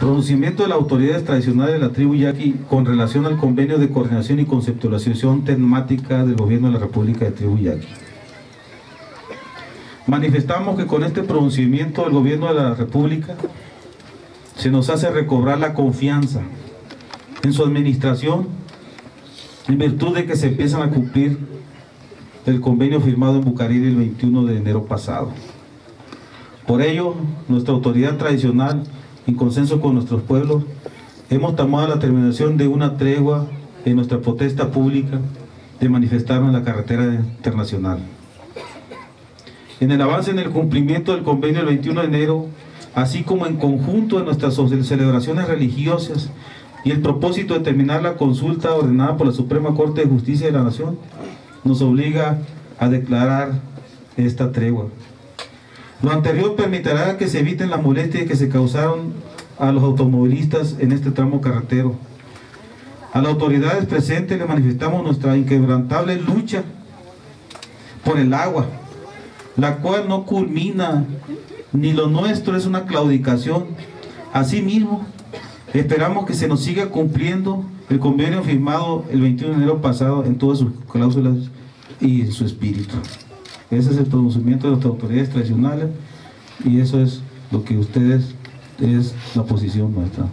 Pronunciamiento de las autoridades tradicionales de la tribu yaqui con relación al convenio de coordinación y conceptualización temática del gobierno de la República de Tribu Yaqui. Manifestamos que con este pronunciamiento del gobierno de la República se nos hace recobrar la confianza en su administración en virtud de que se empiezan a cumplir el convenio firmado en Bucareli el 21 de enero pasado. Por ello, nuestra autoridad tradicional, en consenso con nuestros pueblos, hemos tomado la terminación de una tregua en nuestra protesta pública de manifestarnos en la carretera internacional. En el avance en el cumplimiento del convenio el 21 de enero, así como en conjunto de nuestras celebraciones religiosas y el propósito de terminar la consulta ordenada por la Suprema Corte de Justicia de la Nación, nos obliga a declarar esta tregua. Lo anterior permitirá que se eviten las molestias que se causaron a los automovilistas en este tramo carretero. A las autoridades presentes le manifestamos nuestra inquebrantable lucha por el agua, la cual no culmina, ni lo nuestro es una claudicación. Asimismo, esperamos que se nos siga cumpliendo el convenio firmado el 21 de enero pasado en todas sus cláusulas y en su espíritu. Ese es el pronunciamiento de nuestras autoridades tradicionales y eso es lo que ustedes, es la posición nuestra.